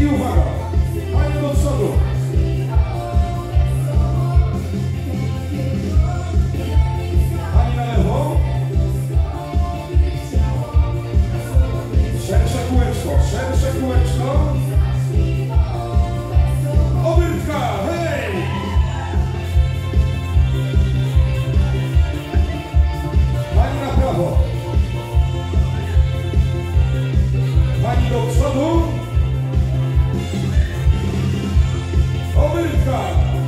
I uwaga. Panie do przodu. Pani na lewo. Szersze kółeczko, szersze kółeczko. Obyrka, hej! Pani na prawo. Pani do przodu. Christ.